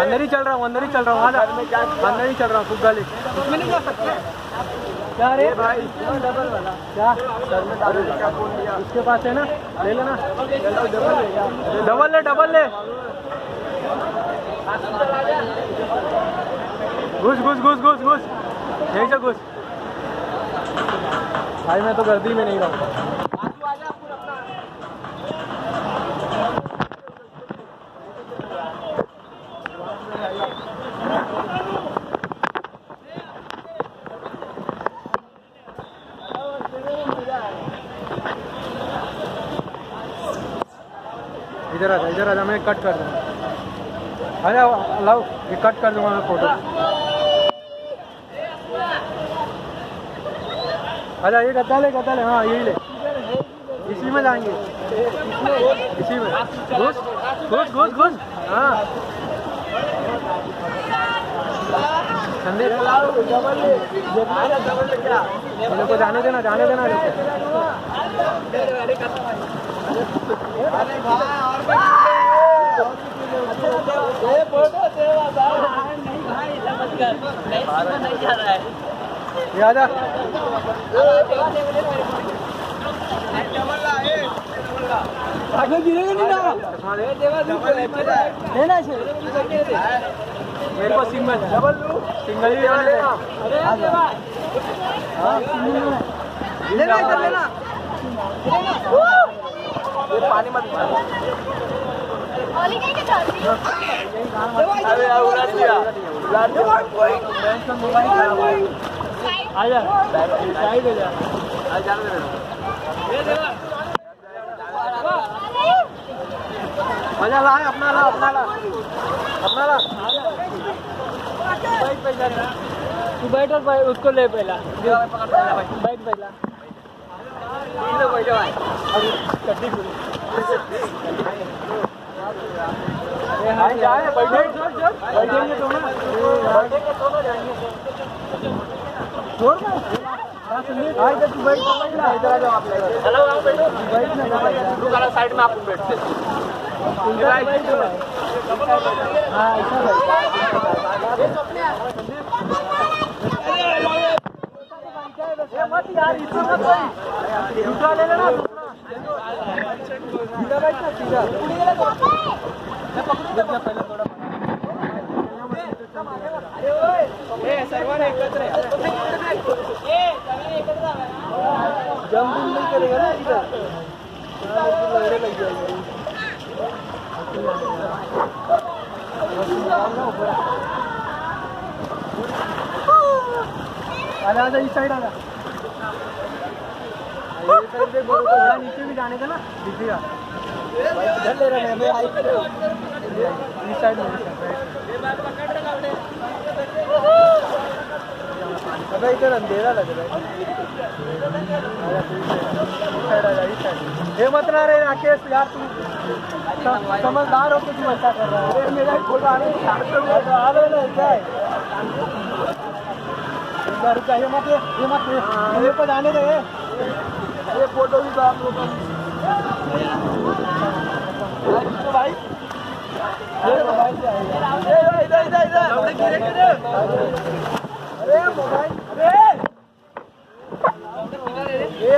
अंदर ही चल रहा हूँ अंदर ही चल रहा हूँ अंदर ही चल रहा हूँ फुग्गा ले। इसमें नहीं जा सकते। क्या रे? भाई डबल वाला। क्या? उसके पास है ना? ले लेना। डबल ले। डबल ले। घुस घुस घुस घुस घुस। यहीं से घुस। भाई मैं तो गर्दी में नहीं रहूँगा। इधर आ जा, इधर आ जा, मैं कट कर दूँगा। जाओ लाओ, ये कट कर दूँगा मैं फ़ोटो जा, ये गद्दा ले गद्दा ले हाँ यही ले। इसी में जाएँगे इसी में, घुस घुस घुस घुस हाँ। संदीप मेरे को जाने देना जाने देना। ये आजा आगे गिरेगा नहीं ना? लेना मेरे को सिंगल डबल सिंगल ही लेना हाँ। लेना इधर लेना। ये पानी मत ओली कहीं के चलती अरे उड़ा दिया। उड़ा दिया। कोई मोबाइल खराब है आ जा। साइड हो जा। आ जा मज़ा ला अपना ला अपना ला। अपना ला। तू बैठ और भाई उसको ले पहला। बैठ पहला। बैठेंगे तो ना तो ना जाएँगे छोड़ बैठ ना साइड में आप बैठते मत सीधा सीधा पहले थोड़ा सर्वांना एकत्र नहीं करेगा ना इधर। लग जाएगा आजा आजा इस साइड आजा। तो नीचे भी जाने का ना दिखेगा इधर ले रहे हैं इस साइड में अबे इधर अंधेरा लग रहा है। ये मत ना रे राकेश, यार तू समझदार हो के तू ऐसा कर रहा है। मेरा फ़ोटो आ रहा है। आ रहा है क्या है रुक ये मत ये मत मेरे को जाने दे। ये फ़ोटो भी तो आप लोग भाई आएगा इधर इधर इधर। अरे, मोबाइल अरे ये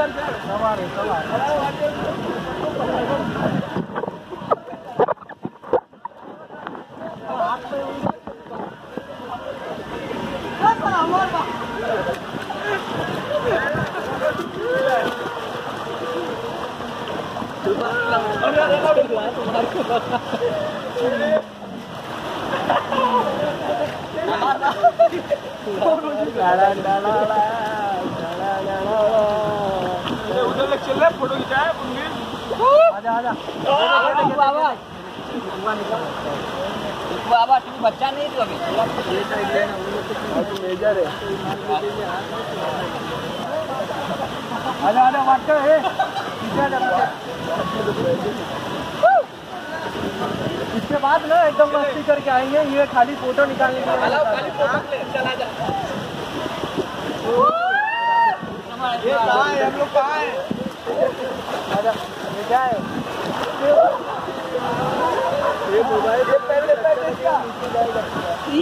उधर लग चल रहा है फ़ोटो बाबा बाबा तुम्ही बच्चा नहीं तू अभी। मेजर है आजा आजा वाट कर हे। इसके बाद ना एकदम मस्ती करके आएँगे ये खाली फ़ोटो निकालने के लिए। खाली फ़ोटो ले चला जा। ये कहाँ हम लोग कहाँ है? ये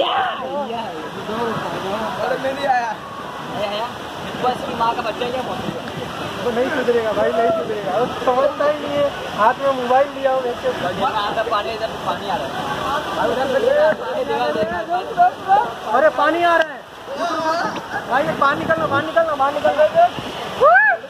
है ये अरे मैं नहीं आया। बस की माँ का बच्चा क्या पहुंचेगा वो नहीं सुधरेगा भाई नहीं सुधरेगा। समझता ही नहीं है। हाथ में मोबाइल लिया हो वैसे। पानी इधर पानी आ रहा है। पानी अरे पानी आ रहा है। भाई ये बाहर निकलना बाहर निकलना बाहर निकलना बाहर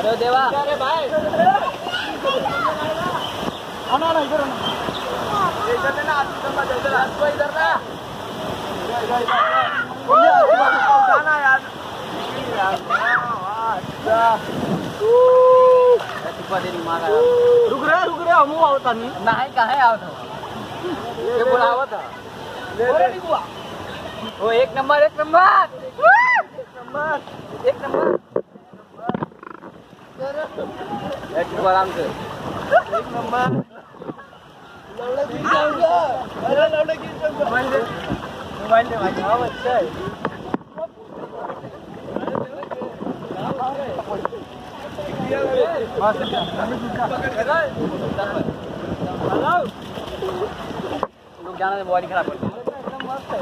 अरे देवा अरे भाई आना ना इधर आना। इधर लेना हाथ इधर हाथ को इधर ना। उठाना यार रुक रुक हम आवता नाही ये हो एक नंबर एक नंबर। नंबर। एक नंबर। एक नंबर। आराम से एक नंबर लौड़ा गिर जाऊँगा अरे लौड़ा गिर जाऊँगा मोबाइल हाँ खराब कर मस्त है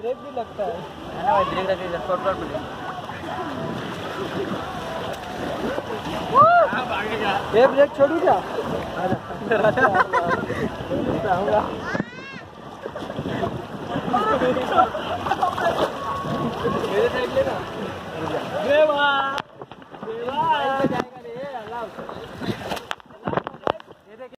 ब्रेक भी लगता है ये ब्रेक छोड़ू क्या? मेरे साइड लेना।